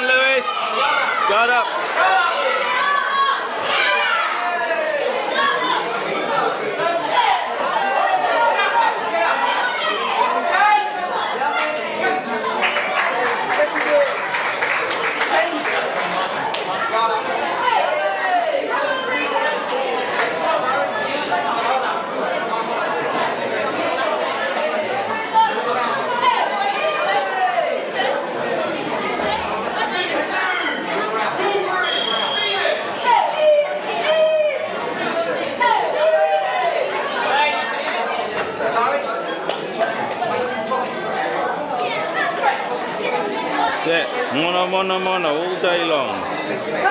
on, Lewis. Got up. set. Mono, mono, mono all day long.